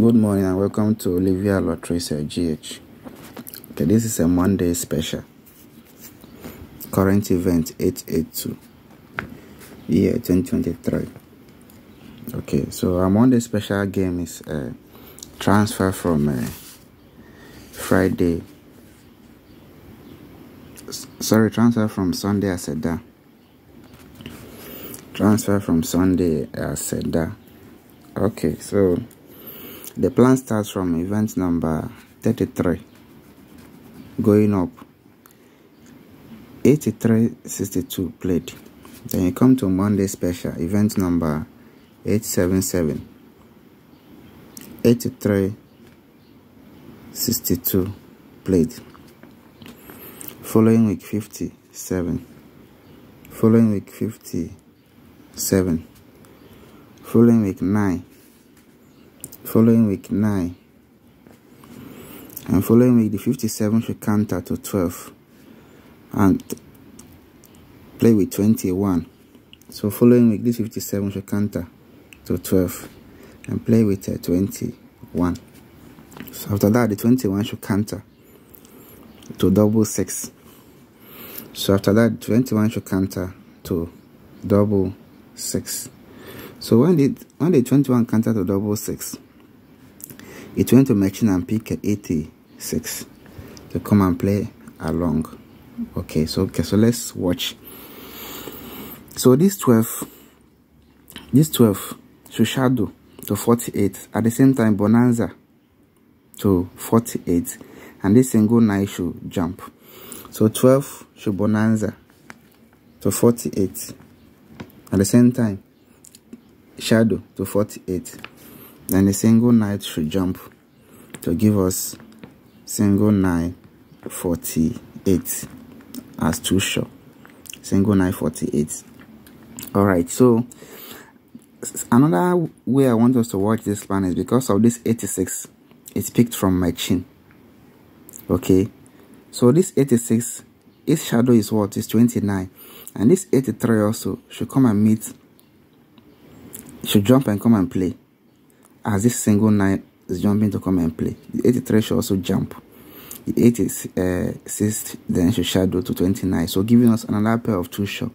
Good morning and welcome to Olivia Lotracer GH. Okay, this is a Monday special. Current event 882 year 2023. Okay, so our Monday special game is uh, transfer from uh, Friday. sorry, transfer from Sunday Aseda. Transfer from Sunday Aseda. Okay, so the plan starts from event number 33 going up. 8362 played. Then you come to monday special event number 877 8362 played. Following week 57 following week 57 following week 9 following week 9 and following week the 57 should counter to 12 and play with 21 so following week this 57 should counter to 12 and play with uh, 21 so after that the 21 should counter to double 6 so after that 21 should counter to double 6 so when the when the 21 counter to double 6 it went to machine and pick 86 to come and play along. Okay so okay so let's watch. So this 12 this 12 should shadow to 48 at the same time bonanza to 48 and this single nine should jump. So 12 should bonanza to 48 at the same time shadow to 48 then a single knight should jump to give us single knight 48 as two shot single knight 48 all right so another way i want us to watch this plan is because of this 86 it's picked from my chin. Okay? So this 86 its shadow is what? Is 29 and this 83 also should come and meet should jump and come and play as this single nine is jumping to come and play. The 83 should also jump. The 86 uh, then should shadow to 29. So giving us another pair of two shot.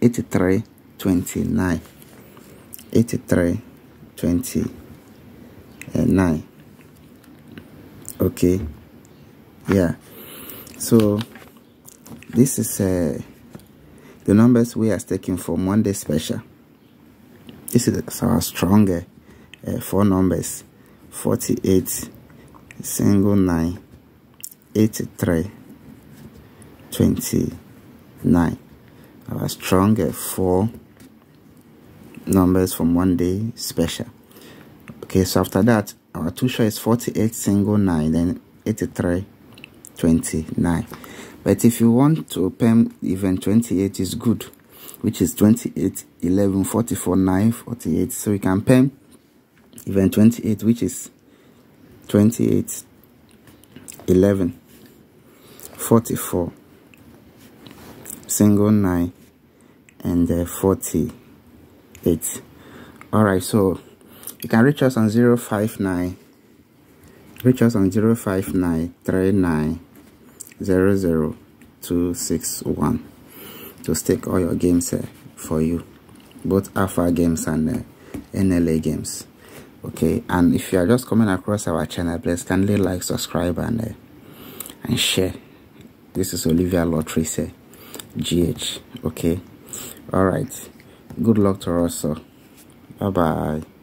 83, 29. 83, 29. Okay. Yeah. So this is uh, the numbers we are taking for Monday special. This is our stronger uh, four numbers 48 single 9 83 29 our stronger four numbers from one day special. Okay so after that our two shot is 48 single 9 then 83 29 but if you want to pen even 28 is good which is 28 11 44 9 48 so you can pen event 28 which is 28 11 44 single 9 and uh, 48 all right so you can reach us on 059 reach us on 059 39 261 to stake all your games uh, for you both alpha games and uh, nla games okay? And if you are just coming across our channel please kindly like subscribe and uh, and share. This is olivia lotracer gh okay? All right. Good luck to us bye bye